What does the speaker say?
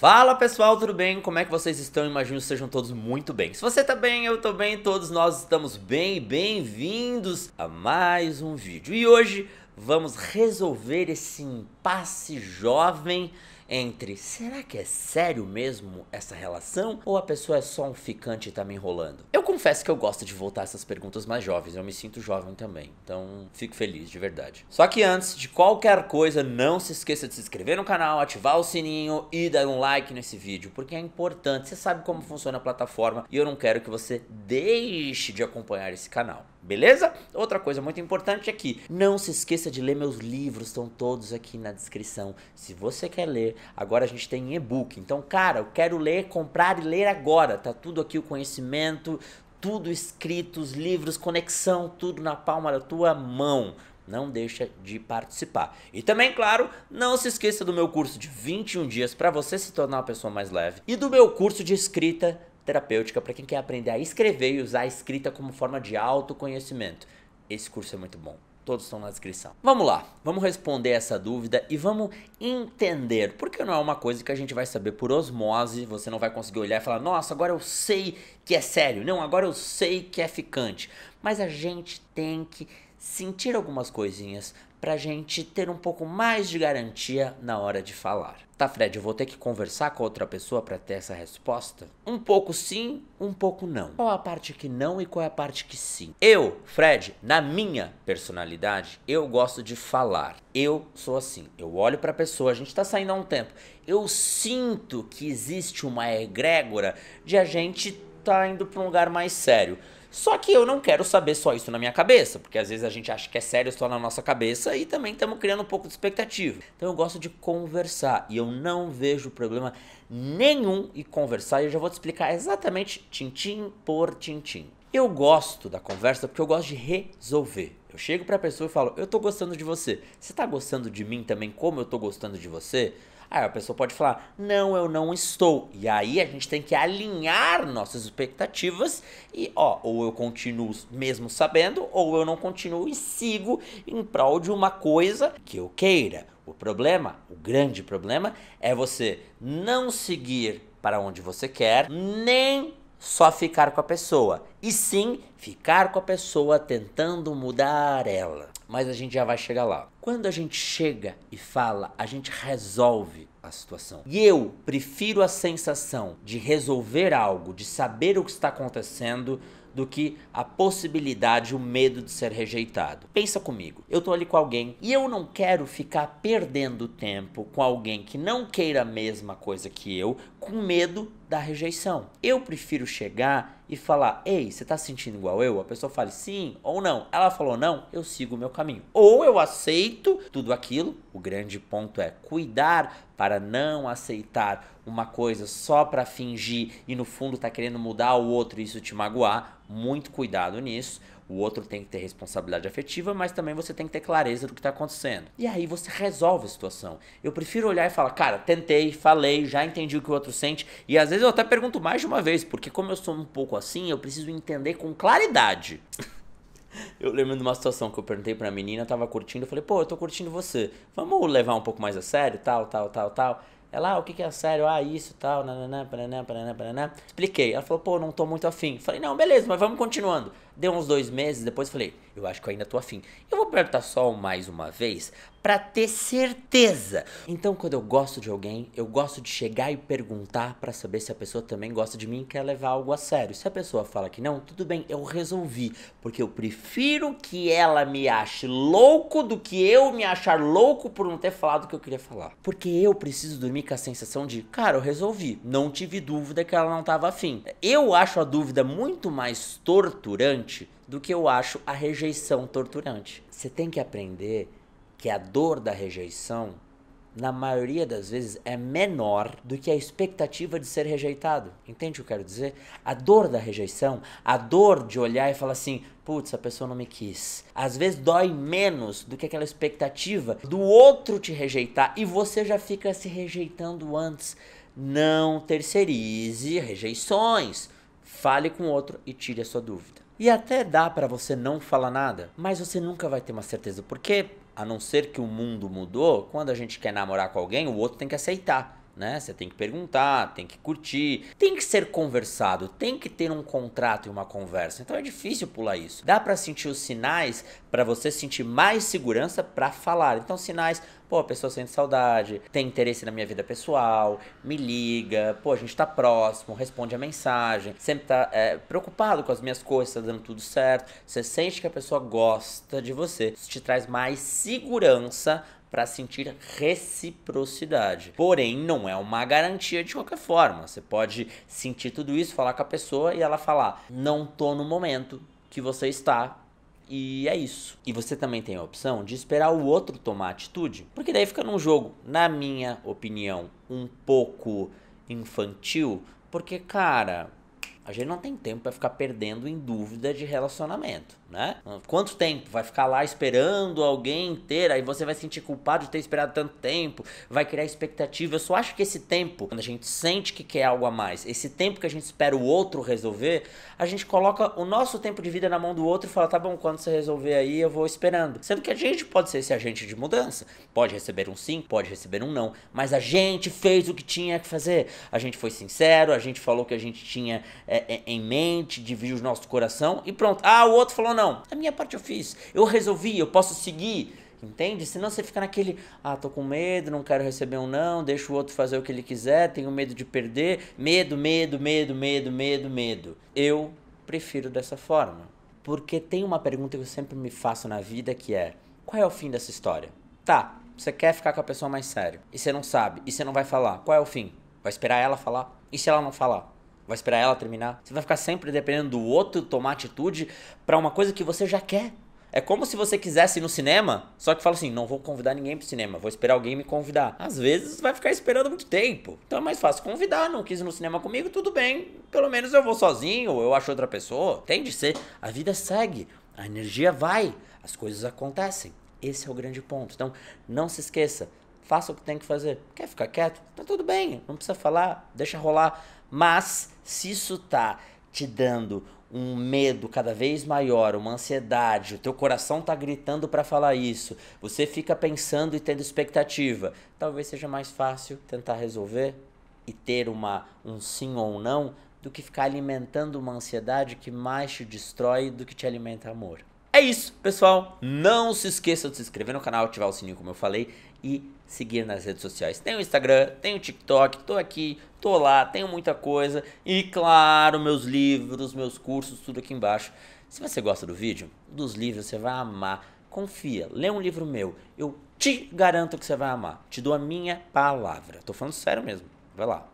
Fala pessoal, tudo bem? Como é que vocês estão? Imagino que sejam todos muito bem. Se você tá bem, eu tô bem, todos nós estamos bem. Bem-vindos a mais um vídeo. E hoje vamos resolver esse impasse jovem entre será que é sério mesmo essa relação ou a pessoa é só um ficante e tá me enrolando? Eu confesso que eu gosto de voltar essas perguntas mais jovens, eu me sinto jovem também, então fico feliz de verdade. Só que antes de qualquer coisa, não se esqueça de se inscrever no canal, ativar o sininho e dar um like nesse vídeo, porque é importante, você sabe como funciona a plataforma e eu não quero que você deixe de acompanhar esse canal. Beleza? Outra coisa muito importante é que não se esqueça de ler meus livros, estão todos aqui na descrição. Se você quer ler, agora a gente tem e-book. Então, cara, eu quero ler, comprar e ler agora. Tá tudo aqui o conhecimento, tudo escrito, os livros, conexão, tudo na palma da tua mão. Não deixa de participar. E também, claro, não se esqueça do meu curso de 21 dias para você se tornar uma pessoa mais leve e do meu curso de escrita terapêutica para quem quer aprender a escrever e usar a escrita como forma de autoconhecimento. Esse curso é muito bom. Todos estão na descrição. Vamos lá, vamos responder essa dúvida e vamos entender, porque não é uma coisa que a gente vai saber por osmose, você não vai conseguir olhar e falar, nossa, agora eu sei que é sério, não, agora eu sei que é ficante. Mas a gente tem que sentir algumas coisinhas para a gente ter um pouco mais de garantia na hora de falar. Tá, Fred, eu vou ter que conversar com outra pessoa para ter essa resposta? Um pouco sim, um pouco não. Qual a parte que não e qual é a parte que sim? Eu, Fred, na minha personalidade, eu gosto de falar. Eu sou assim. Eu olho para a pessoa, a gente tá saindo há um tempo. Eu sinto que existe uma egrégora de a gente tá indo para um lugar mais sério. Só que eu não quero saber só isso na minha cabeça, porque às vezes a gente acha que é sério só na nossa cabeça e também estamos criando um pouco de expectativa. Então eu gosto de conversar e eu não vejo problema nenhum em conversar e eu já vou te explicar exatamente tintim por tintim. Eu gosto da conversa porque eu gosto de resolver. Eu chego para a pessoa e falo: "Eu tô gostando de você. Você tá gostando de mim também como eu tô gostando de você?" Aí a pessoa pode falar: "Não, eu não estou". E aí a gente tem que alinhar nossas expectativas e, ó, ou eu continuo mesmo sabendo, ou eu não continuo e sigo em prol de uma coisa que eu queira. O problema, o grande problema é você não seguir para onde você quer, nem só ficar com a pessoa, e sim ficar com a pessoa tentando mudar ela. Mas a gente já vai chegar lá. Quando a gente chega e fala, a gente resolve a situação. E eu prefiro a sensação de resolver algo, de saber o que está acontecendo, do que a possibilidade, o medo de ser rejeitado. Pensa comigo, eu tô ali com alguém e eu não quero ficar perdendo tempo com alguém que não queira a mesma coisa que eu, com medo da rejeição. Eu prefiro chegar e falar: Ei, você tá sentindo igual eu? A pessoa fale sim ou não. Ela falou não, eu sigo o meu caminho. Ou eu aceito tudo aquilo. O grande ponto é cuidar para não aceitar uma coisa só para fingir e no fundo tá querendo mudar o outro e isso te magoar. Muito cuidado nisso. O outro tem que ter responsabilidade afetiva, mas também você tem que ter clareza do que está acontecendo. E aí você resolve a situação. Eu prefiro olhar e falar, cara, tentei, falei, já entendi o que o outro sente. E às vezes eu até pergunto mais de uma vez, porque como eu sou um pouco assim, eu preciso entender com claridade. Eu lembro de uma situação que eu perguntei pra menina, tava curtindo, eu falei, pô, eu tô curtindo você. Vamos levar um pouco mais a sério, tal, tal, tal, tal. Ela, ah, o que, que é sério? Ah, isso, tal, nananã, paraná, paraná, paraná. Expliquei. Ela falou, pô, não tô muito afim. Falei, não, beleza, mas vamos continuando. Deu uns dois meses, depois falei, eu acho que eu ainda tô afim. Eu vou perguntar só mais uma vez para ter certeza. Então, quando eu gosto de alguém, eu gosto de chegar e perguntar para saber se a pessoa também gosta de mim e quer levar algo a sério. Se a pessoa fala que não, tudo bem, eu resolvi, porque eu prefiro que ela me ache louco do que eu me achar louco por não ter falado o que eu queria falar. Porque eu preciso dormir com a sensação de, cara, eu resolvi, não tive dúvida que ela não tava afim. Eu acho a dúvida muito mais torturante do que eu acho a rejeição torturante. Você tem que aprender que a dor da rejeição, na maioria das vezes, é menor do que a expectativa de ser rejeitado. Entende o que eu quero dizer? A dor da rejeição, a dor de olhar e falar assim: putz, a pessoa não me quis. Às vezes dói menos do que aquela expectativa do outro te rejeitar e você já fica se rejeitando antes. Não terceirize rejeições. Fale com o outro e tire a sua dúvida. E até dá para você não falar nada, mas você nunca vai ter uma certeza, porque a não ser que o mundo mudou, quando a gente quer namorar com alguém, o outro tem que aceitar. Né? Você tem que perguntar, tem que curtir, tem que ser conversado, tem que ter um contrato e uma conversa. Então é difícil pular isso. Dá para sentir os sinais para você sentir mais segurança para falar. Então sinais, pô, a pessoa sente saudade, tem interesse na minha vida pessoal, me liga, pô, a gente tá próximo, responde a mensagem, sempre tá é, preocupado com as minhas coisas, tá dando tudo certo. Você sente que a pessoa gosta de você. Isso te traz mais segurança para sentir reciprocidade. Porém, não é uma garantia de qualquer forma. Você pode sentir tudo isso, falar com a pessoa e ela falar: "Não tô no momento que você está". E é isso. E você também tem a opção de esperar o outro tomar atitude, porque daí fica num jogo, na minha opinião, um pouco infantil, porque cara, a gente não tem tempo para ficar perdendo em dúvida de relacionamento né? Quanto tempo? Vai ficar lá esperando alguém ter, aí você vai se sentir culpado de ter esperado tanto tempo, vai criar expectativa. Eu só acho que esse tempo, quando a gente sente que quer algo a mais, esse tempo que a gente espera o outro resolver, a gente coloca o nosso tempo de vida na mão do outro e fala, tá bom, quando você resolver aí, eu vou esperando. Sendo que a gente pode ser esse agente de mudança. Pode receber um sim, pode receber um não, mas a gente fez o que tinha que fazer. A gente foi sincero, a gente falou que a gente tinha é, é, em mente, dividiu o nosso coração e pronto. Ah, o outro falou não. A minha parte eu fiz. Eu resolvi, eu posso seguir. Entende? Senão você fica naquele, ah, tô com medo, não quero receber um não, deixa o outro fazer o que ele quiser, tenho medo de perder. Medo, medo, medo, medo, medo, medo. Eu prefiro dessa forma. Porque tem uma pergunta que eu sempre me faço na vida que é: qual é o fim dessa história? Tá, você quer ficar com a pessoa mais sério e você não sabe e você não vai falar. Qual é o fim? Vai esperar ela falar? E se ela não falar? Vai esperar ela terminar? Você vai ficar sempre dependendo do outro tomar atitude para uma coisa que você já quer. É como se você quisesse ir no cinema, só que fala assim: não vou convidar ninguém pro cinema, vou esperar alguém me convidar. Às vezes vai ficar esperando muito tempo. Então é mais fácil convidar, não quis ir no cinema comigo, tudo bem. Pelo menos eu vou sozinho, ou eu acho outra pessoa. Tem de ser. A vida segue, a energia vai, as coisas acontecem. Esse é o grande ponto. Então não se esqueça, faça o que tem que fazer. Quer ficar quieto? Tá tudo bem, não precisa falar, deixa rolar. Mas se isso tá te dando um medo cada vez maior, uma ansiedade, o teu coração tá gritando para falar isso, você fica pensando e tendo expectativa, talvez seja mais fácil tentar resolver e ter uma um sim ou um não do que ficar alimentando uma ansiedade que mais te destrói do que te alimenta amor. É isso, pessoal. Não se esqueça de se inscrever no canal, ativar o sininho, como eu falei, e seguir nas redes sociais. Tem o Instagram, tem o TikTok, tô aqui, tô lá, tenho muita coisa. E claro, meus livros, meus cursos, tudo aqui embaixo. Se você gosta do vídeo, dos livros, você vai amar. Confia, lê um livro meu. Eu te garanto que você vai amar. Te dou a minha palavra. Tô falando sério mesmo. Vai lá.